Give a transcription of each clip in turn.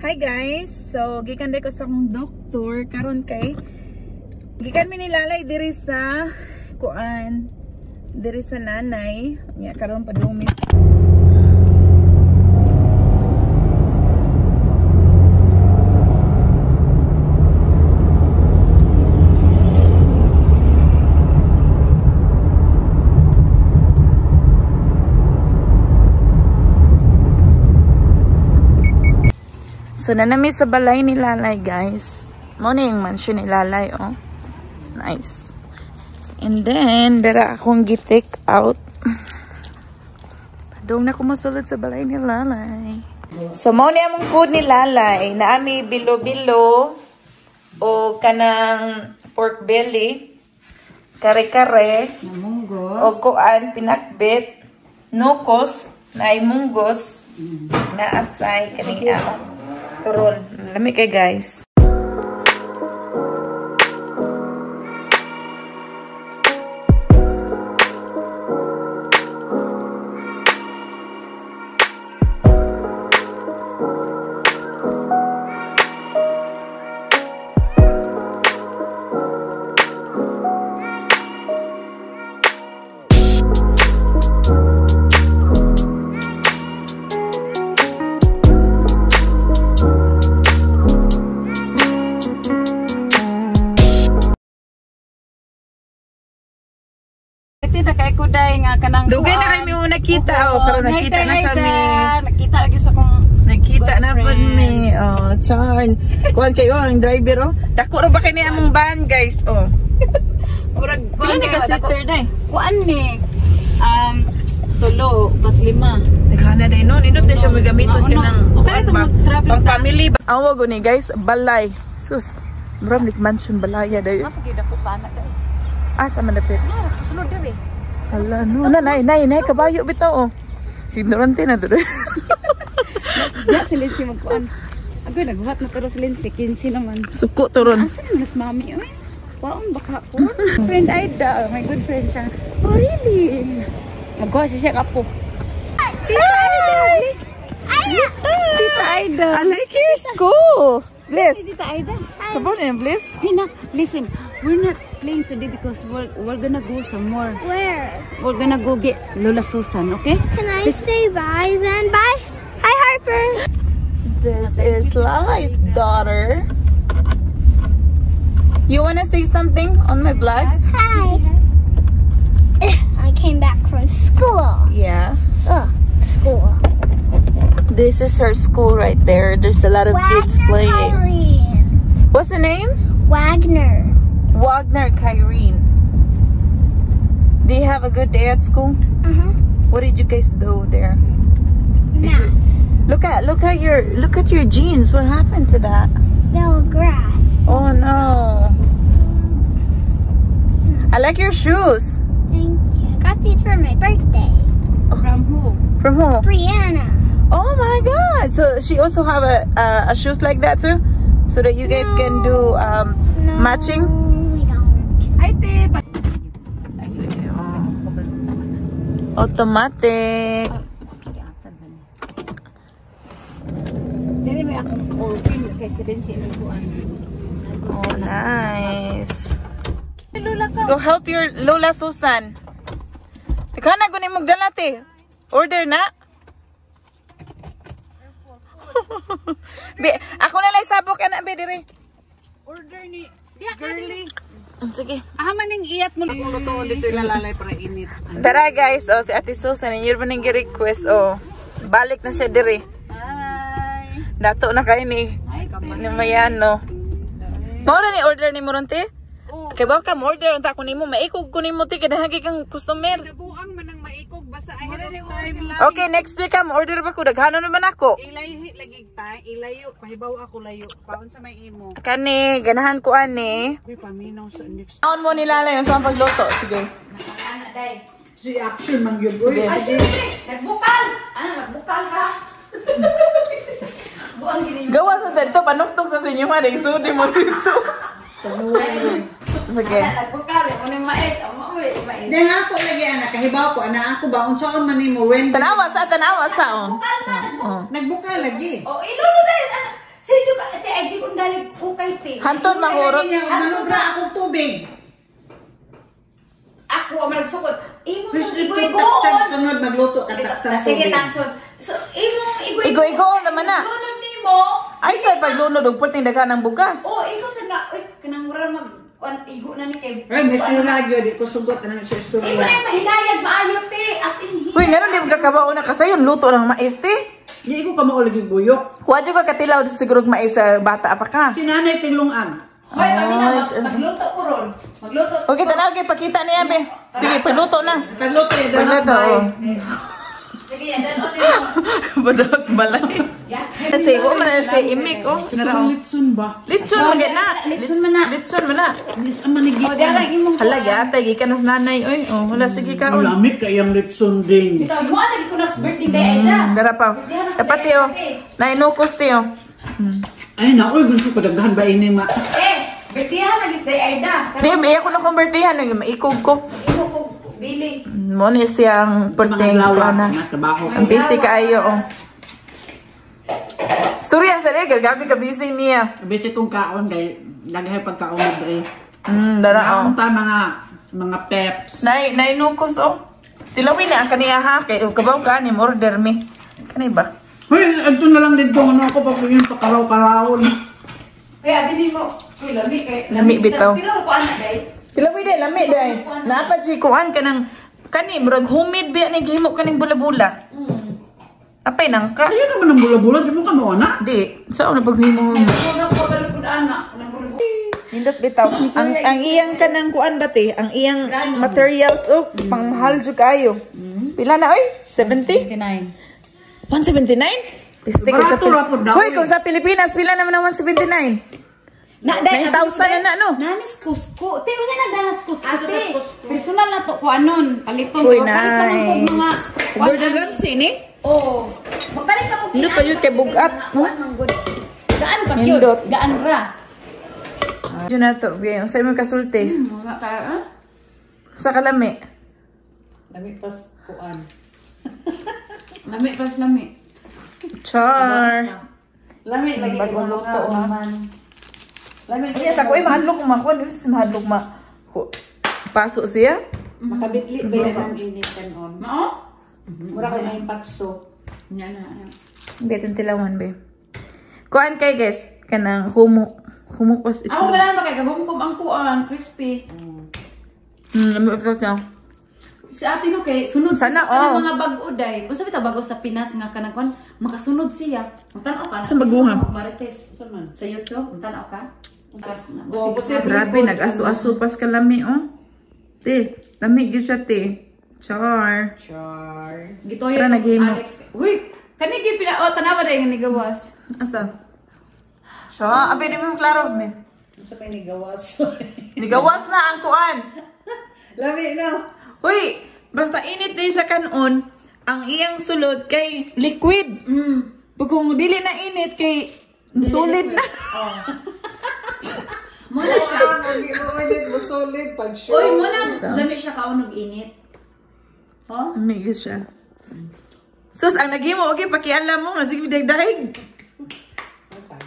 Hi guys. So gikan ko sa akong doktor karon kay gikan mi nilalay diri sa kuan diri sa nanay. Nya karon padumi. So, nanami sa balay ni Lalay, guys. Mo na yung mansion ni Lalay, oh. Nice. And then, dara akong gitik out. Padong na kumusulod sa balay ni Lalay. So, mo na among food ni Lalay. Naami bilo-bilo o kanang pork belly, kare-kare, o kuan, pinakbit, nukos, na ay munggos, na asay, kaniya. Turon. Lami kay guys. Dugay na kami mo nakita, Oo, oh, hi, nakita day, na sa mi. day. Nakita lagi sa kong Nakita na po mi. Oh, charn. Kuan kayo ang driver oh. Dako ra ba kini among van guys oh. murag Kuan ni ka sitter dai. Kuan ni um tulo bat lima. Naghana dai no, nindot din siya magamiton Oo, ka ng Okay na mag-travel ta. family. Awa go ni guys, balay. Sus. Murag nik mansion balaya dayo. Mapagid ako pa na dai. Asa man dapit. Ah, kasulod diri. Hala no, na nay nay nay kabayo bitaw oh. Ignorante na dere. Ya silensi mo kuan. Agoy nagbuhat na pero silensi 15 naman. Suko turon. Asa naman mas mami oy? Waon baka ko. friend Aida, my good friend siya. Oh really? Magkuha si siya kapo. Tita Aida, please. Please, Tita Aida. I like your school. Bless. Tita Aida. Sabon na bless. Hina, listen. We're not playing today because we're we're gonna go somewhere. Where? We're gonna go get Lola Susan, okay? Can I Just... say bye then? Bye. Hi, Harper. This is Lala's daughter. You wanna say something on my vlogs? Hi. I came back from school. Yeah. Ugh, school. This is her school right there. There's a lot of kids playing. Kyrene. What's the name? Wagner. Wagner Kyrene. Do you have a good day at school? Uh-huh. What did you guys do there? Math. Look at look at your look at your jeans. What happened to that? Fell grass. Oh no. I like your shoes. Thank you. I got these for my birthday. From who? From who? Brianna. Oh my god! So she also have a uh, a shoes like that too, so that you guys can do um, No, matching. We don't. Ay, te. pa- Automatic. Dili may akong kay silensi ni kuan. Oh, nice. Go help your Lola Susan. Ikaw na gunin mong dalate. Order na. be, ako na lang sabok ka na, be, diri. Order ni girly. Oh, sige. Ah, maning iyat mo. Ang luto dito ilalay para init. Tara guys, oh, si Ate Susan, yun ba nang request oh. Balik na siya diri. Ay. Dato na kayo ni. Ni Mayano. Maura ni order ni Moronte? Oh, Kay ba ka mo order unta kunin mo maikog kunin mo ti kadahagi kang customer. nabuang basta ahead of time lang. Okay, next week ka mo order ba ko daghano naman ako. Ilayo lagi pa, ilayo, pahibaw ako layo. Paon sa may imo. Kani, ganahan ko ani. Uy, paminaw sa next. Taon mo nilala yung sa pagluto. Sige. Ana day. Si action man yun. Sige. Nagbukal. Ano nagbukal ka? Buang gini. Gawa sa sento, panuktok sa sinyo man. Igsudi mo dito. Sige. Nagbukal. Ano yung mais? Mais. Then ako lagi anak, kahibaw ko, ana ako ba, unsaon man nimo when Tanawa sa, tanawa sa. Oh. Oh. nagbuka lagi. Oh, ilolo day. dalig ukay te. Hanton mahurot. Manubra akong tubig. Ako ang magsukot. Imo sa igoy-igoon. sunod magluto ka Ito, taksang Sige, tangsod. So, imo igoy Igo-igoon naman na. Lunod nimo. Ay, sa paglunod, og puting daghan ng bugas. Oh, ikaw sa nga, uy, kanang mura mag kuan igo na ni kay. Ay, may sinaragyo, di ko sugot na sa na istorya. yung mahinayad maayo te. As in, Uy, nga di mo kakabao na kasi yung luto ng mais, te. Di ko ka maulig yung buyok. Huwag ka katilaw siguro mais sa bata pa ka. Si nanay tinglungan. Hoy, mami na, mag, magluto ko ron. Magluto. Okay, tanaw, okay, pakita niya, be. Sige, pagluto na. Pagluto yung Pagluto, oh. Sige, yan, dan on. Bados balay. Kasi, o man na si imik, oh. Narao. Litsun ba? Litson, magay na. Litson man na. Litson man na. Ang manigi. Oh, diyan imong Halaga, na sa nanay, oy. Oh, wala, sige ka, oh. Malamig kayang litsun din. Ito, mo lagi ko na birthday day ay da. Mm, dara pa. Dapat, tiyo. Nainukos, tiyo. Ay, naku, gusto ko daghan ba ini ma? Eh, birthday ha lagi day ay da. Di, may ako na kumbertihan. Maikog ko. Imo ko bili. Mo ni siyang perting ko na. na. Ang busy kaayo, oh. Storya sa regal, gabi ka busy niya. Biti kong kaon kay naghay pagkaon libre. Hmm, dara, oh. Ta mga mga peps. Nay, nainukos, oh. Tilawin na, kaniya ha. Kay, kabaw ka ni order me. Kanay ba? Hoy, ito na lang dito ano ako pag yung pakalaw-kalawon. Kaya bili mo. Uy, lami kay. Lami bitaw. Tiro ko anak day. Tilawin din, lami day. Napa, Chikuan, ka ng, kani, murag humid biya ni gihimo ka ng bula-bula. Apay nang ka. Ayun naman ang bula-bula, di mo ka mauna. Di, saan na paghimo. Hindot bitaw. Ang, ang iyang kanang kuan ba te? Ang iyang materials, oh, pang mahal jud kayo. Pila na, oy? 70? 59. 179? Piste ko sa Barato ra po daw, Hoy, kung sa Pilipinas, pila naman ang 179? Na, day, 9,000 na na, no? Nanis kusko. Te, wala na danas kusko. Ate, personal na to ko anon. Paliton. Uy, ko. Palit pa lang kog mga... nice. Gordon Oo. Magpalit pa ko Hindot pa yun kay bugat, no? Gaan pa yun. Gaan ra. Diyo na to, okay. Sa'yo mo kasulti. Wala ka, ah? Sa kalami. Lami pas kuan. Lami pa lami. Char. Lami lagi Bagong luto, naman. Lami Yes, ako ay mahadlok ma. Kung ano si mahadlok ma. Ko- Paso siya? makabitli ba yan ang init kanon? Mao? Mura ko na yung patso. Yan na. Betin tilawan, be. Kuan kay guys, kanang humok. Humok was ito. Ako ganahan ba kay gagawin ko ang kuan, crispy. Hmm, lami ito siya. Si ate no kay sunod Sana, sa oh. mga bag uday. Kung sabi ta bago sa Pinas nga kanang kuan, makasunod siya. Magtanaw ka. Sa baguhan? Marites. Sa YouTube, magtanaw ka. Sas na. Oh, Grabe, nag-aso-aso pas ka lami, oh. Te, lami gyud siya, te. Char. Char. Gitoyo yung naghimo. Alex. Uy, kani gyud pina oh tanawa dai nga nigawas. Asa? Siya, abi di mo klaro, me. Sa pa ni gawas. Nigawas na ang kuan. Lami na. Uy, basta init din siya kanon, ang iyang sulod kay liquid. Mm. Pag kung dili na init kay solid na. Mo na siya. Lagi mo solid pag Uy, mo na lami siya kaunog init. Oh? Amigos siya. Sus, ang naghimo, okay, pakialam mo, sige, dagdag.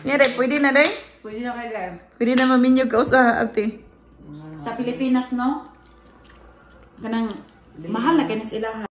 Nga, day, pwede na, day. Pwede na kay Gar. Pwede na maminyog ka sa ate. Sa Pilipinas no. Kanang mahal na kay sila